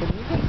the music.